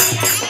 Yeah.